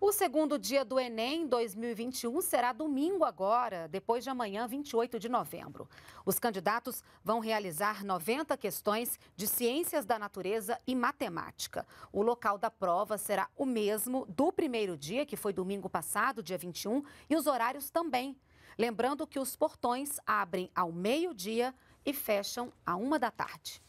O segundo dia do Enem 2021 será domingo agora, depois de amanhã, 28 de novembro. Os candidatos vão realizar 90 questões de ciências da natureza e matemática. O local da prova será o mesmo do primeiro dia, que foi domingo passado, dia 21, e os horários também. Lembrando que os portões abrem ao meio-dia e fecham à uma da tarde.